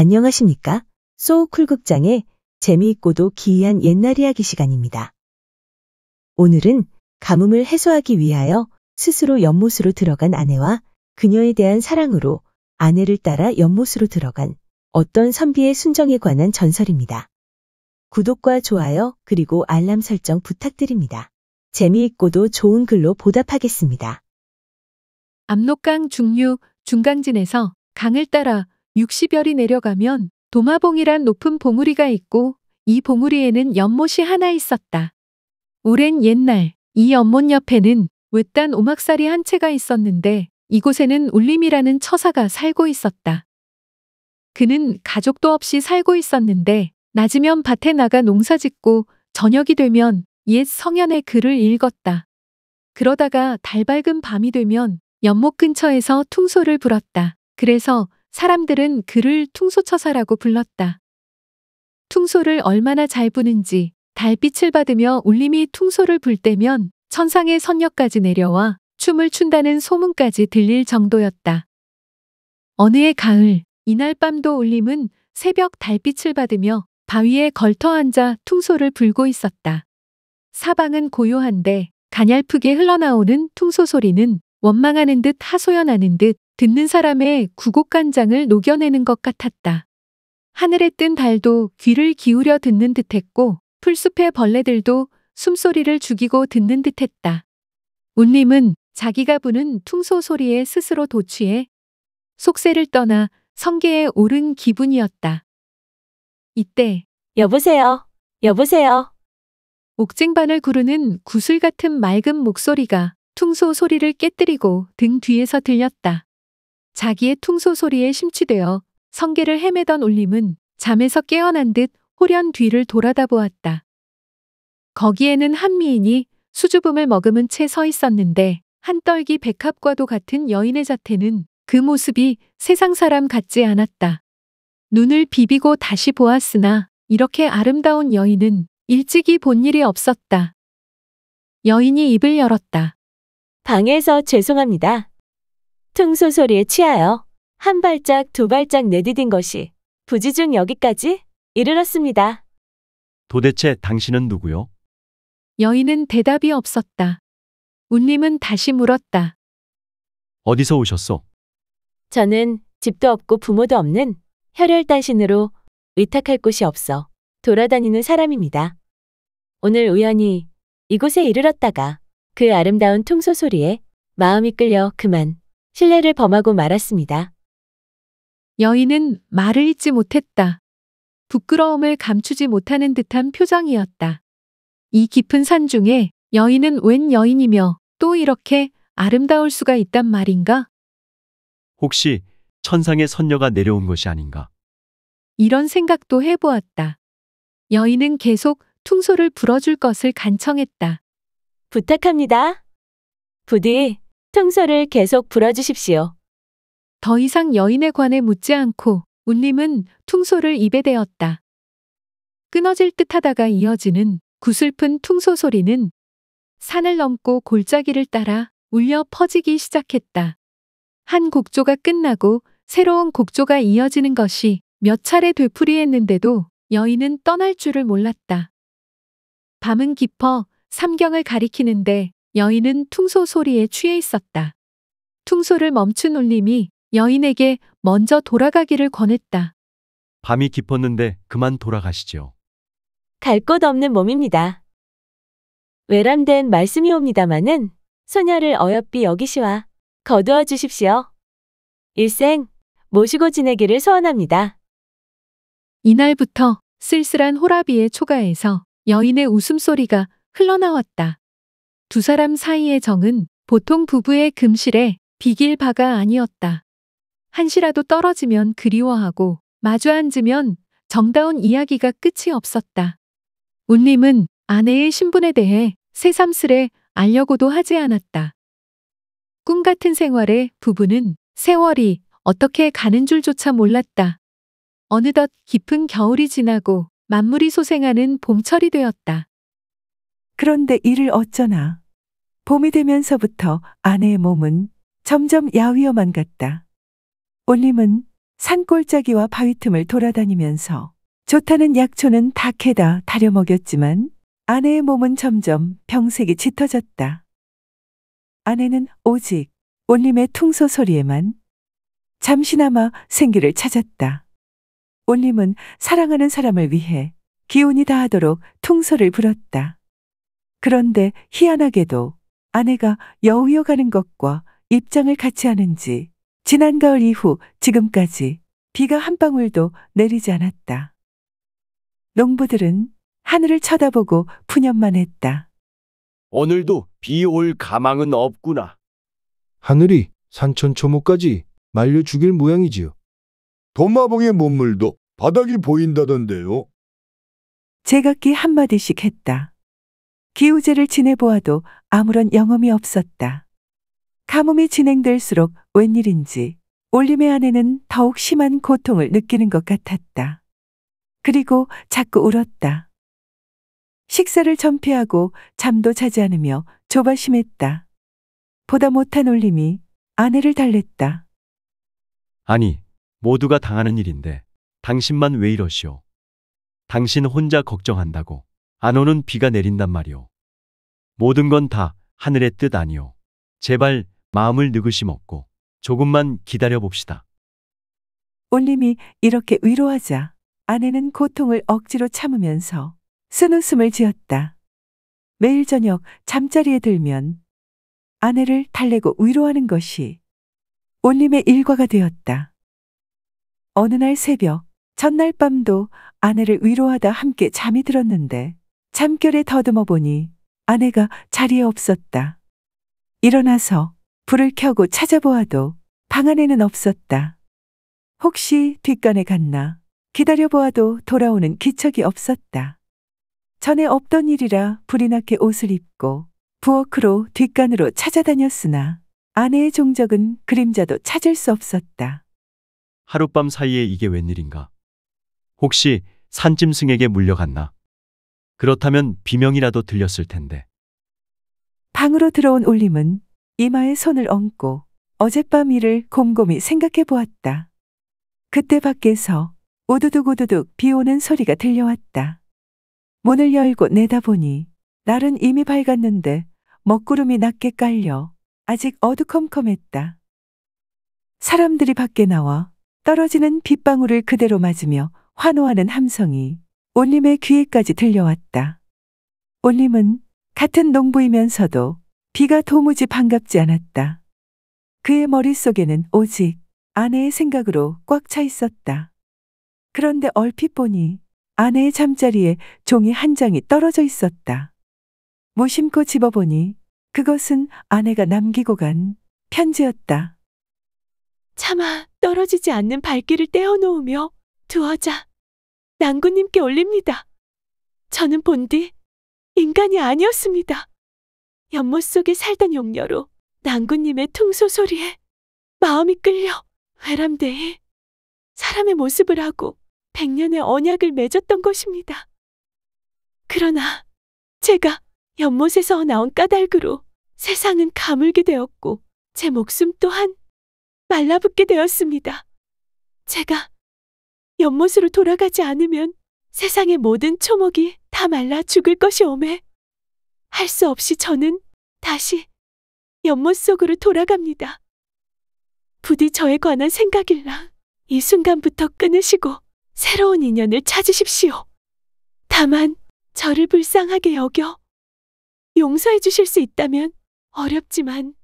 안녕하십니까? 소우쿨 극장의 재미있고도 기이한 옛날 이야기 시간입니다. 오늘은 가뭄을 해소하기 위하여 스스로 연못으로 들어간 아내와 그녀에 대한 사랑으로 아내를 따라 연못으로 들어간 어떤 선비의 순정에 관한 전설입니다. 구독과 좋아요 그리고 알람 설정 부탁드립니다. 재미있고도 좋은 글로 보답하겠습니다. 압록강 중류 중강진에서 강을 따라 60여리 내려가면 도마봉이란 높은 봉우리가 있고 이 봉우리에는 연못이 하나 있었다. 오랜 옛날 이 연못 옆에는 외딴 오막살이 한 채가 있었는데 이곳에는 울림이라는 처사가 살고 있었다. 그는 가족도 없이 살고 있었는데 낮이면 밭에 나가 농사 짓고 저녁이 되면 옛 성현의 글을 읽었다. 그러다가 달밝은 밤이 되면 연못 근처에서 퉁소를 불었다. 그래서 사람들은 그를 퉁소처사라고 불렀다. 퉁소를 얼마나 잘 부는지 달빛을 받으며 울림이 퉁소를 불 때면 천상의 선녀까지 내려와 춤을 춘다는 소문까지 들릴 정도였다. 어느 해 가을, 이날 밤도 울림은 새벽 달빛을 받으며 바위에 걸터 앉아 퉁소를 불고 있었다. 사방은 고요한데 가냘프게 흘러나오는 퉁소 소리는 원망하는 듯 하소연하는 듯 듣는 사람의 구곡간장을 녹여내는 것 같았다. 하늘에 뜬 달도 귀를 기울여 듣는 듯했고 풀숲의 벌레들도 숨소리를 죽이고 듣는 듯했다. 운님은 자기가 부는 퉁소 소리에 스스로 도취해 속세를 떠나 성계에 오른 기분이었다. 이때 여보세요. 여보세요. 옥쟁반을 구르는 구슬 같은 맑은 목소리가 퉁소 소리를 깨뜨리고 등 뒤에서 들렸다. 자기의 퉁소 소리에 심취되어 성계를 헤매던 올림은 잠에서 깨어난 듯 호련 뒤를 돌아다 보았다. 거기에는 한미인이 수주금을 머금은 채 서 있었는데 한떨기 백합과도 같은 여인의 자태는 그 모습이 세상 사람 같지 않았다. 눈을 비비고 다시 보았으나 이렇게 아름다운 여인은 일찍이 본 일이 없었다. 여인이 입을 열었다. 방에서 죄송합니다. 퉁소 소리에 취하여 한 발짝 두 발짝 내디딘 것이 부지 중 여기까지 이르렀습니다. 도대체 당신은 누구요? 여인은 대답이 없었다. 운님은 다시 물었다. 어디서 오셨소? 저는 집도 없고 부모도 없는 혈혈단신으로 의탁할 곳이 없어 돌아다니는 사람입니다. 오늘 우연히 이곳에 이르렀다가 그 아름다운 퉁소 소리에 마음이 끌려 그만 신뢰를 범하고 말았습니다. 여인은 말을 잇지 못했다. 부끄러움을 감추지 못하는 듯한 표정이었다. 이 깊은 산 중에 여인은 웬 여인이며 또 이렇게 아름다울 수가 있단 말인가? 혹시 천상의 선녀가 내려온 것이 아닌가? 이런 생각도 해보았다. 여인은 계속 퉁소를 불어줄 것을 간청했다. 부탁합니다. 부디 퉁소를 계속 불어주십시오. 더 이상 여인에 관해 묻지 않고 운님은 퉁소를 입에 대었다. 끊어질 듯 하다가 이어지는 구슬픈 퉁소 소리는 산을 넘고 골짜기를 따라 울려 퍼지기 시작했다. 한 곡조가 끝나고 새로운 곡조가 이어지는 것이 몇 차례 되풀이했는데도 여인은 떠날 줄을 몰랐다. 밤은 깊어 삼경을 가리키는데 여인은 퉁소 소리에 취해 있었다. 퉁소를 멈춘 울림이 여인에게 먼저 돌아가기를 권했다. 밤이 깊었는데 그만 돌아가시죠. 갈곳 없는 몸입니다. 외람된 말씀이옵니다마는 소녀를 어여삐 여기시와 거두어 주십시오. 일생 모시고 지내기를 소원합니다. 이날부터 쓸쓸한 호라비의 초가에서 여인의 웃음소리가 흘러나왔다. 두 사람 사이의 정은 보통 부부의 금실에 비길 바가 아니었다. 한시라도 떨어지면 그리워하고 마주 앉으면 정다운 이야기가 끝이 없었다. 운님은 아내의 신분에 대해 새삼스레 알려고도 하지 않았다. 꿈 같은 생활에 부부는 세월이 어떻게 가는 줄조차 몰랐다. 어느덧 깊은 겨울이 지나고 만물이 소생하는 봄철이 되었다. 그런데 이를 어쩌나. 봄이 되면서부터 아내의 몸은 점점 야위어만 갔다. 올림은 산골짜기와 바위 틈을 돌아다니면서 좋다는 약초는 다 캐다 다려 먹였지만 아내의 몸은 점점 병색이 짙어졌다. 아내는 오직 온림의 퉁소 소리에만 잠시나마 생기를 찾았다. 온림은 사랑하는 사람을 위해 기운이 다하도록 퉁소를 불었다. 그런데 희한하게도 아내가 여우여 가는 것과 입장을 같이 하는지 지난 가을 이후 지금까지 비가 한 방울도 내리지 않았다. 농부들은 하늘을 쳐다보고 푸념만 했다. 오늘도 비 올 가망은 없구나. 하늘이 산천 초목까지 말려 죽일 모양이지요. 도마봉의 문물도 바닥이 보인다던데요. 제각기 한마디씩 했다. 기우제를 지내보아도 아무런 영험이 없었다. 가뭄이 진행될수록 웬일인지 올림의 아내는 더욱 심한 고통을 느끼는 것 같았다. 그리고 자꾸 울었다. 식사를 전폐하고 잠도 자지 않으며 조바심했다. 보다 못한 올림이 아내를 달랬다. 아니, 모두가 당하는 일인데 당신만 왜 이러시오? 당신 혼자 걱정한다고 안 오는 비가 내린단 말이오. 모든 건 다 하늘의 뜻 아니오. 제발 마음을 느그시 먹고 조금만 기다려 봅시다. 올림이 이렇게 위로하자 아내는 고통을 억지로 참으면서 쓴웃음을 지었다. 매일 저녁 잠자리에 들면 아내를 달래고 위로하는 것이 올림의 일과가 되었다. 어느 날 새벽, 전날 밤도 아내를 위로하다 함께 잠이 들었는데 잠결에 더듬어 보니 아내가 자리에 없었다. 일어나서 불을 켜고 찾아보아도 방 안에는 없었다. 혹시 뒷간에 갔나 기다려보아도 돌아오는 기척이 없었다. 전에 없던 일이라 불이 나게 옷을 입고 부엌으로 뒷간으로 찾아다녔으나 아내의 종적은 그림자도 찾을 수 없었다. 하룻밤 사이에 이게 웬일인가? 혹시 산짐승에게 물려갔나? 그렇다면 비명이라도 들렸을 텐데. 방으로 들어온 올림은 이마에 손을 얹고 어젯밤 일을 곰곰이 생각해 보았다. 그때 밖에서 우두둑 우두둑 비 오는 소리가 들려왔다. 문을 열고 내다보니 날은 이미 밝았는데 먹구름이 낮게 깔려 아직 어두컴컴했다. 사람들이 밖에 나와 떨어지는 빗방울을 그대로 맞으며 환호하는 함성이 올림의 귀에까지 들려왔다. 올림은 같은 농부이면서도 비가 도무지 반갑지 않았다. 그의 머릿속에는 오직 아내의 생각으로 꽉 차 있었다. 그런데 얼핏 보니 아내의 잠자리에 종이 한 장이 떨어져 있었다. 무심코 집어보니 그것은 아내가 남기고 간 편지였다. 차마 떨어지지 않는 발길을 떼어놓으며 두어자 낭구님께 올립니다. 저는 본디 인간이 아니었습니다. 연못 속에 살던 용녀로 낭구님의 퉁소 소리에 마음이 끌려 외람되이 사람의 모습을 하고 백년의 언약을 맺었던 것입니다. 그러나 제가 연못에서 나온 까닭으로 세상은 가물게 되었고 제 목숨 또한 말라붙게 되었습니다. 제가 연못으로 돌아가지 않으면 세상의 모든 초목이 다 말라 죽을 것이 오매 할 수 없이 저는 다시 연못 속으로 돌아갑니다. 부디 저에 관한 생각일랑 이 순간부터 끊으시고 새로운 인연을 찾으십시오. 다만 저를 불쌍하게 여겨 용서해 주실 수 있다면 어렵지만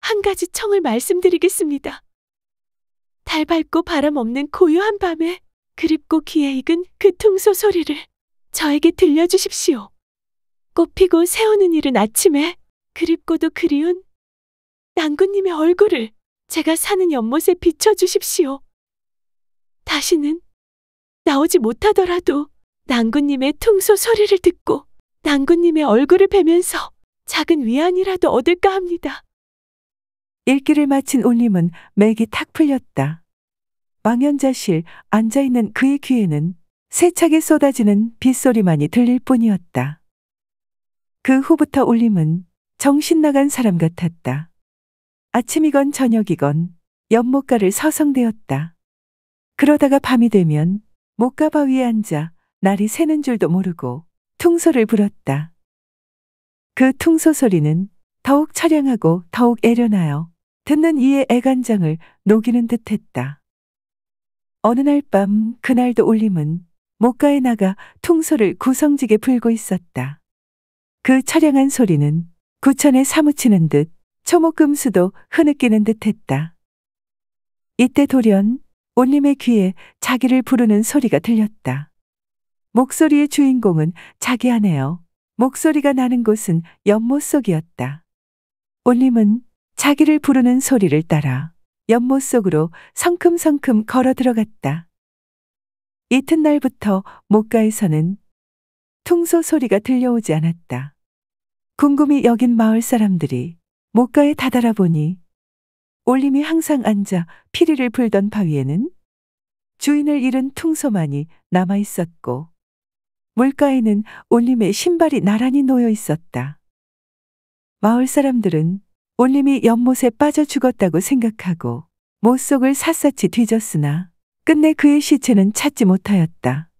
한 가지 청을 말씀드리겠습니다. 달 밝고 바람 없는 고요한 밤에 그립고 귀에 익은 그 퉁소 소리를 저에게 들려주십시오. 꽃 피고 새우는 이른 아침에 그립고도 그리운 낭구님의 얼굴을 제가 사는 연못에 비춰주십시오. 다시는 나오지 못하더라도 낭구님의 퉁소 소리를 듣고 낭구님의 얼굴을 뵈면서 작은 위안이라도 얻을까 합니다. 읽기를 마친 올림은 맥이 탁 풀렸다. 망연자실 앉아있는 그의 귀에는 세차게 쏟아지는 빗소리만이 들릴 뿐이었다. 그 후부터 올림은 정신 나간 사람 같았다. 아침이건 저녁이건 연못가를 서성대었다. 그러다가 밤이 되면 목가바 위에 앉아 날이 새는 줄도 모르고 퉁소를 불었다. 그 퉁소 소리는 더욱 처량하고 더욱 애련하여 듣는 이의 애간장을 녹이는 듯 했다. 어느 날 밤 그날도 올림은 목가에 나가 퉁소를 구성지게 불고 있었다. 그 처량한 소리는 구천에 사무치는 듯 초목금수도 흐느끼는 듯 했다. 이때 돌연 올림의 귀에 자기를 부르는 소리가 들렸다. 목소리의 주인공은 자기 아내여. 목소리가 나는 곳은 연못 속이었다. 올림은 자기를 부르는 소리를 따라 연못 속으로 성큼성큼 걸어 들어갔다. 이튿날부터 목가에서는 퉁소 소리가 들려오지 않았다. 궁금히 여긴 마을 사람들이 목가에 다다라 보니 올림이 항상 앉아 피리를 불던 바위에는 주인을 잃은 퉁소만이 남아 있었고 물가에는 올림의 신발이 나란히 놓여 있었다. 마을 사람들은 올림이 연못에 빠져 죽었다고 생각하고 못 속을 샅샅이 뒤졌으나 끝내 그의 시체는 찾지 못하였다.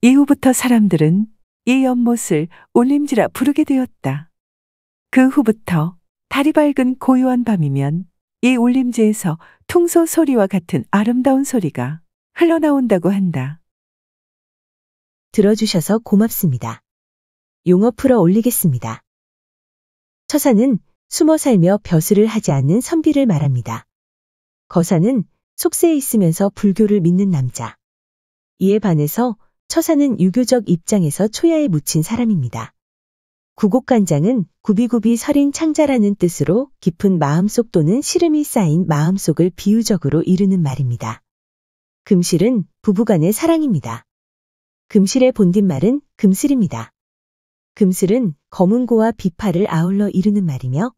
이후부터 사람들은 이 연못을 올림지라 부르게 되었다. 그 후부터 달이 밝은 고요한 밤이면 이 올림지에서 퉁소 소리와 같은 아름다운 소리가 흘러나온다고 한다. 들어주셔서 고맙습니다. 용어 풀어 올리겠습니다. 처사는 숨어 살며 벼슬을 하지 않는 선비를 말합니다. 거사는 속세에 있으면서 불교를 믿는 남자. 이에 반해서 처사는 유교적 입장에서 초야에 묻힌 사람입니다. 구곡간장은 구비구비 설인 창자라는 뜻으로 깊은 마음속 또는 시름이 쌓인 마음속을 비유적으로 이르는 말입니다. 금실은 부부간의 사랑입니다. 금실의 본뒷말은 금슬입니다. 금슬은 검은고와 비파를 아울러 이르는 말이며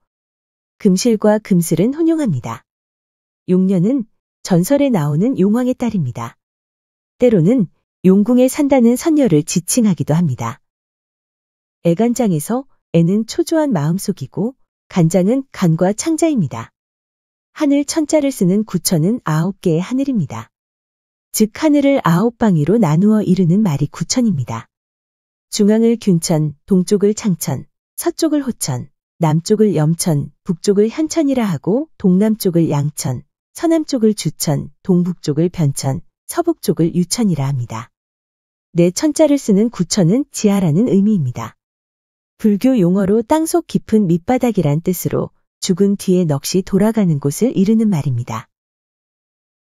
금실과 금슬은 혼용합니다. 용녀는 전설에 나오는 용왕의 딸입니다. 때로는 용궁에 산다는 선녀를 지칭하기도 합니다. 애간장에서 애는 초조한 마음속이고 간장은 간과 창자입니다. 하늘 천자를 쓰는 구천은 아홉 개의 하늘입니다. 즉 하늘을 아홉 방위로 나누어 이르는 말이 구천입니다. 중앙을 균천, 동쪽을 창천, 서쪽을 호천, 남쪽을 염천, 북쪽을 현천이라 하고 동남쪽을 양천, 서남쪽을 주천, 동북쪽을 변천, 서북쪽을 유천이라 합니다. 네 천자를 쓰는 구천은 지하라는 의미입니다. 불교 용어로 땅속 깊은 밑바닥이란 뜻으로 죽은 뒤에 넋이 돌아가는 곳을 이르는 말입니다.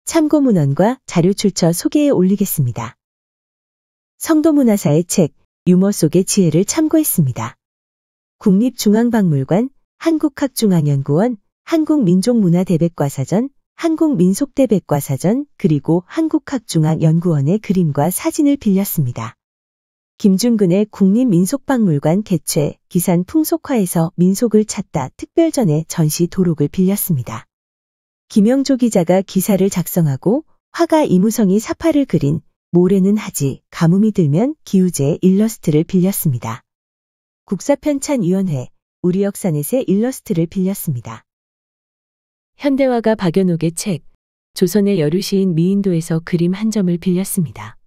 참고 문헌과 자료 출처 소개에 올리겠습니다. 성도문화사의 책 유머 속의 지혜를 참고했습니다. 국립중앙박물관, 한국학중앙연구원, 한국민족문화대백과사전, 한국민속대백과사전, 그리고 한국학중앙연구원의 그림과 사진을 빌렸습니다. 김준근의 국립민속박물관 개최 기산 풍속화에서 민속을 찾다 특별전에 전시 도록을 빌렸습니다. 김영조 기자가 기사를 작성하고 화가 이무성이 사파를 그린 모래는 하지 가뭄이 들면 기우제의 일러스트를 빌렸습니다. 국사편찬위원회 우리 역사넷의 일러스트를 빌렸습니다. 현대화가 박연옥의 책 조선의 여류시인 미인도에서 그림 한 점을 빌렸습니다.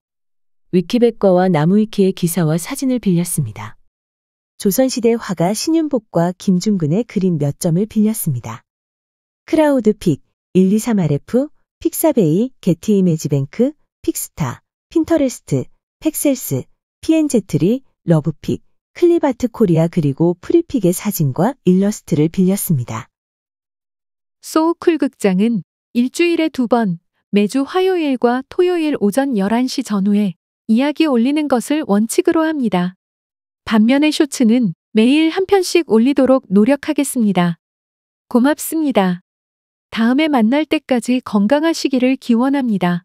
위키백과와 나무위키의 기사와 사진을 빌렸습니다. 조선시대 화가 신윤복과 김중근의 그림 몇 점을 빌렸습니다. Crowdpic, 123RF, Pixabay, Getty Images Bank, PIXTA, Pinterest, Pexels, Pngtree, Lovepik, Clipart Korea 그리고 Freepik의 사진과 일러스트를 빌렸습니다. 쏘쿨 극장은 일주일에 두 번, 매주 화요일과 토요일 오전 11시 전후에 이야기 올리는 것을 원칙으로 합니다. 반면에 쇼츠는 매일 한 편씩 올리도록 노력하겠습니다. 고맙습니다. 다음에 만날 때까지 건강하시기를 기원합니다.